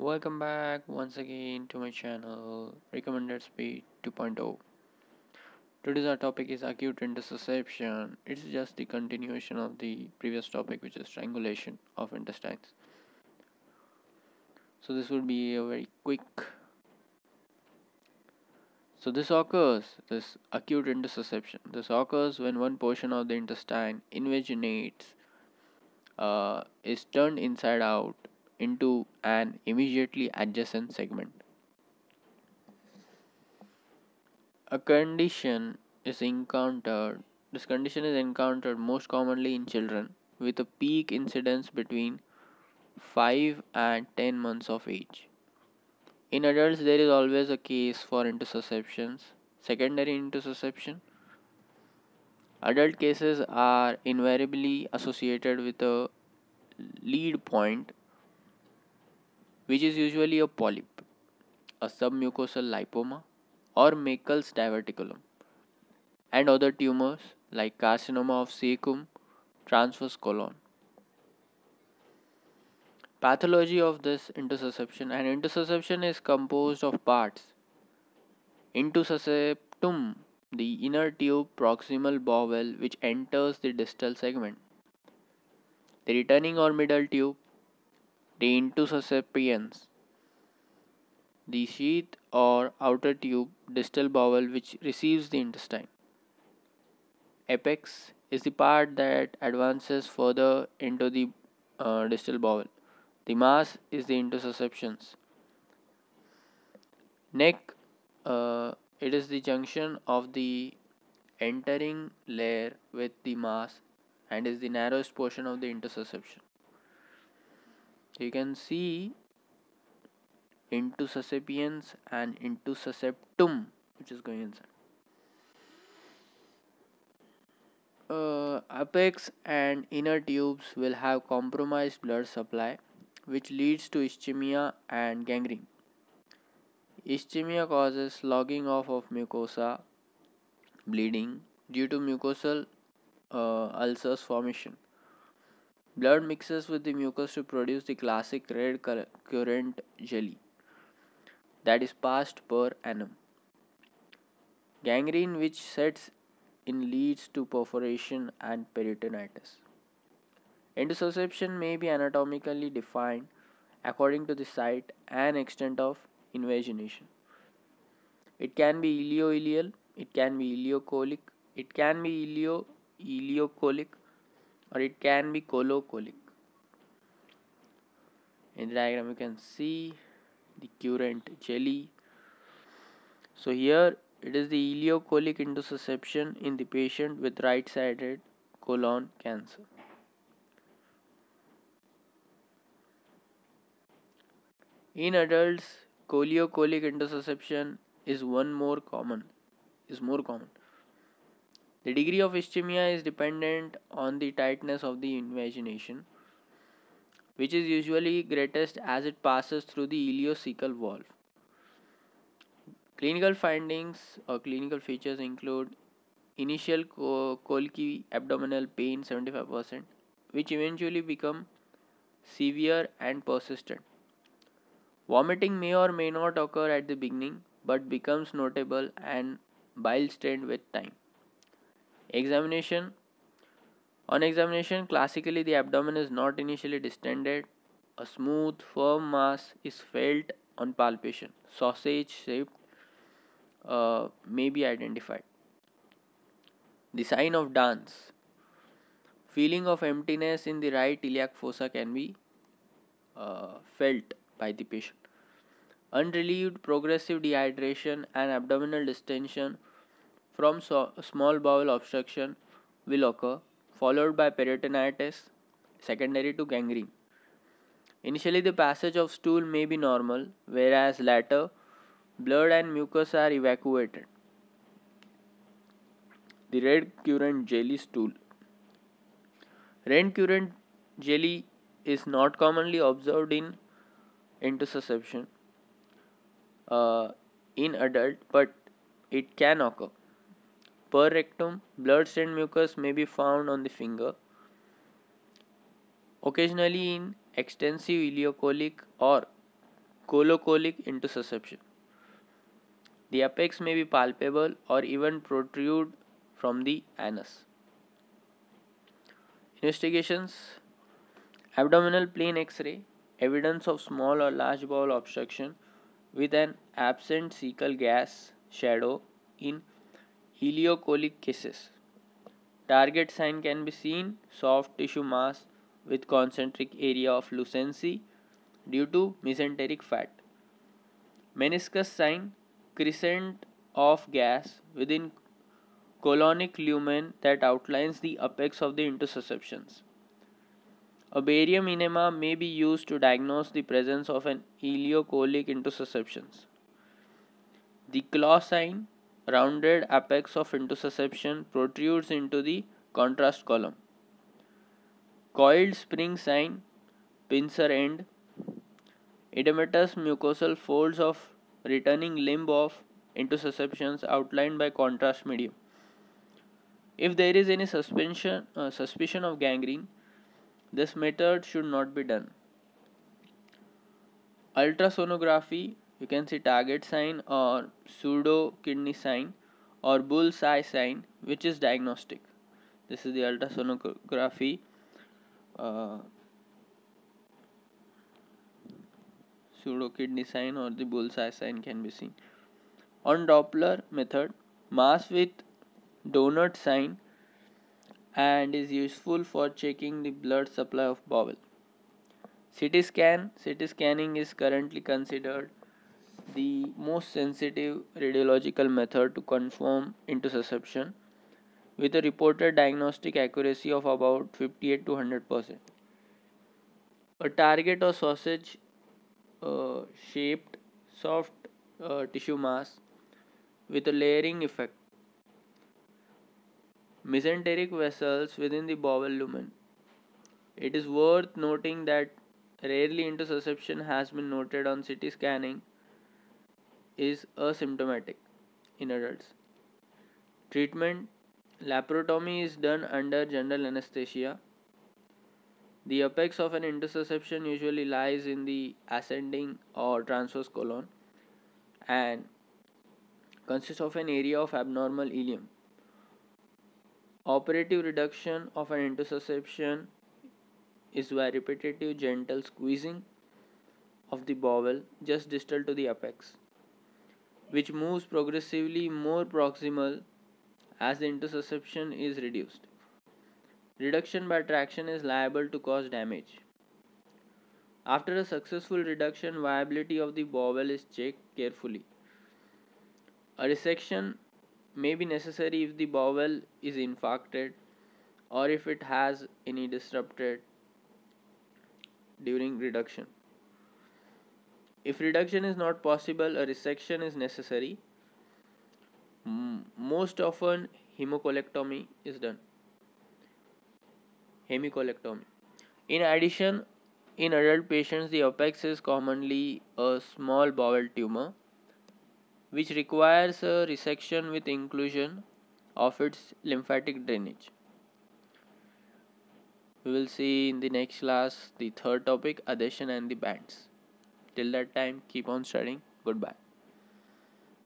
Welcome back once again to my channel Recommended Speed 2.0. Today's our topic is acute intussusception. It's just the continuation of the previous topic which is strangulation of intestines. So this would be a very quick. So this occurs, this acute intussusception. This occurs when one portion of the intestine invaginates, uh, is turned inside out into an immediately adjacent segment. A condition is encountered. This condition is encountered most commonly in children with a peak incidence between 5 and 10 months of age. In adults, there is always a case for intussusceptions, secondary intussusception. Adult cases are invariably associated with a lead point which is usually a polyp, a submucosal lipoma, or Meckel's diverticulum, and other tumors like carcinoma of cecum, transverse colon. Pathology of this intussusception and intussusception is composed of parts. Intussusceptum, the inner tube proximal bowel which enters the distal segment. The returning or middle tube the intussuscipiens, the sheath or outer tube distal bowel which receives the intestine. Apex is the part that advances further into the uh, distal bowel. The mass is the intussusceptions. Neck, uh, it is the junction of the entering layer with the mass and is the narrowest portion of the intussusception you can see into intussuscipiens and intussusceptum which is going inside. Uh, apex and inner tubes will have compromised blood supply which leads to ischemia and gangrene. Ischemia causes logging off of mucosa bleeding due to mucosal uh, ulcers formation Blood mixes with the mucus to produce the classic red currant jelly that is passed per anum. Gangrene which sets in leads to perforation and peritonitis. Intussusception may be anatomically defined according to the site and extent of invagination. It can be ileoileal, it can be ileocolic, it can be ileo ileocolic, or it can be colocolic. In the diagram you can see the currant jelly. So here it is the ileocolic intussusception in the patient with right-sided colon cancer. In adults, colocolic intussusception is one more common is more common the degree of ischemia is dependent on the tightness of the invagination, which is usually greatest as it passes through the ileocecal valve. Clinical findings or clinical features include initial colicky abdominal pain 75%, which eventually become severe and persistent. Vomiting may or may not occur at the beginning but becomes notable and bile stained with time. Examination On examination, classically the abdomen is not initially distended. A smooth, firm mass is felt on palpation. Sausage shaped uh, may be identified. The sign of Dance. Feeling of emptiness in the right iliac fossa can be uh, felt by the patient. Unrelieved progressive dehydration and abdominal distension from so small bowel obstruction will occur, followed by peritonitis secondary to gangrene. Initially, the passage of stool may be normal, whereas later, blood and mucus are evacuated. The red currant jelly stool. Red currant jelly is not commonly observed in intussusception uh, in adult, but it can occur. Per rectum, blood-stained mucus may be found on the finger. Occasionally in extensive ileocolic or colocolic intussusception. The apex may be palpable or even protrude from the anus. Investigations Abdominal plain X ray, evidence of small or large bowel obstruction with an absent cecal gas shadow in ileocolic cases. Target sign can be seen soft tissue mass with concentric area of lucency due to mesenteric fat. Meniscus sign crescent of gas within colonic lumen that outlines the apex of the intussusceptions. A barium enema may be used to diagnose the presence of an ileocolic intussusceptions. The claw sign, rounded apex of intussusception, protrudes into the contrast column. Coiled spring sign, pincer end, edematous mucosal folds of returning limb of intussusceptions outlined by contrast medium. If there is any suspicion, uh, suspicion of gangrene, this method should not be done. Ultrasonography, you can see target sign or pseudo kidney sign or bull's eye sign, which is diagnostic. This is the ultrasonography. Uh, pseudo kidney sign or the bull's eye sign can be seen. On Doppler method, mass with donut sign and is useful for checking the blood supply of bowel. CT scan CT scanning is currently considered the most sensitive radiological method to confirm intussusception with a reported diagnostic accuracy of about 58 to 100 percent. A target or sausage uh, shaped soft uh, tissue mass with a layering effect mesenteric vessels within the bowel lumen. It is worth noting that rarely intussusception has been noted on CT scanning is asymptomatic in adults. Treatment laparotomy is done under general anesthesia. The apex of an intussusception usually lies in the ascending or transverse colon and consists of an area of abnormal ileum. Operative reduction of an intussusception is by repetitive gentle squeezing of the bowel just distal to the apex, which moves progressively more proximal as the intussusception is reduced. Reduction by traction is liable to cause damage. After a successful reduction, viability of the bowel is checked carefully. A resection may be necessary if the bowel is infarcted or if it has any disrupted during reduction. If reduction is not possible, a resection is necessary. most often, hemicolectomy is done. Hemicolectomy. In addition, in adult patients, the apex is commonly a small bowel tumor which requires a resection with inclusion of its lymphatic drainage. We will see in the next class the third topic adhesion and the bands. Till that time, keep on studying. Goodbye.